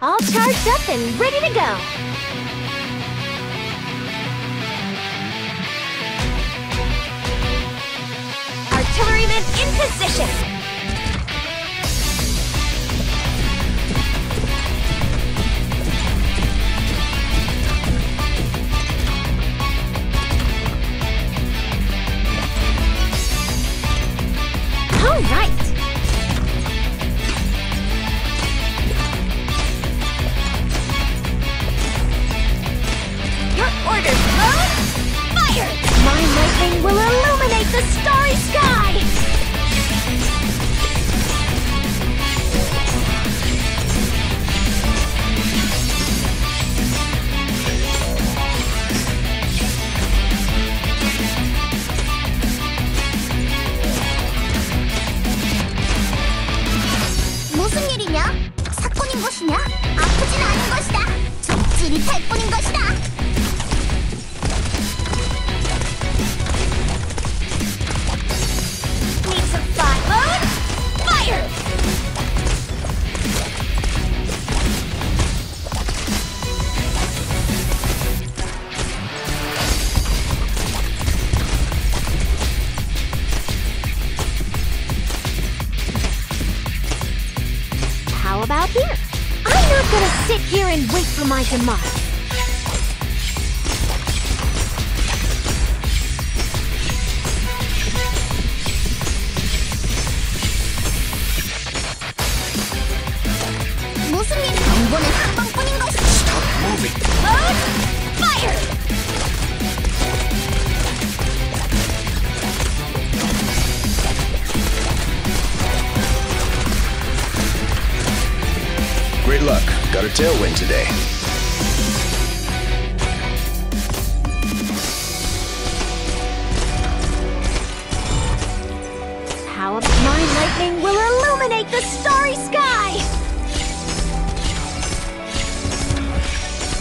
All charged up and ready to go. Artilleryman in position. 좀 찌릿할 뿐인 것이다. Need some fly load? Fire! How about here? I'm not gonna sit here and wait for my demise. Stop moving. Fire! Great luck. Got a tailwind today. How about my lightning will illuminate the starry sky?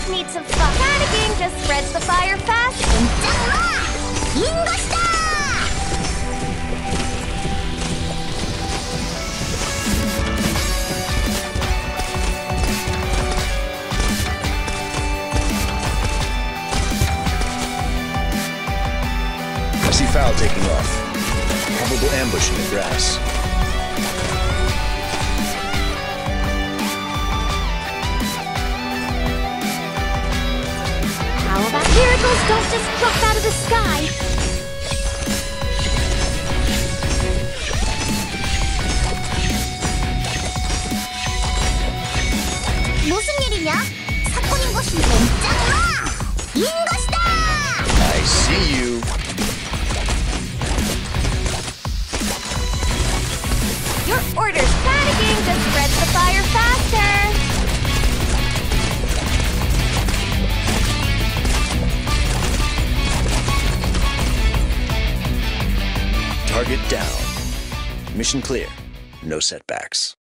Need some fun. Panicking just spreads the fire fast. I see fowl taking off. Probable ambush in the grass. How about miracles don't just drop out of the sky? 무슨 일이냐? 사건인 것이 fire faster. Target down. Mission clear. No setbacks.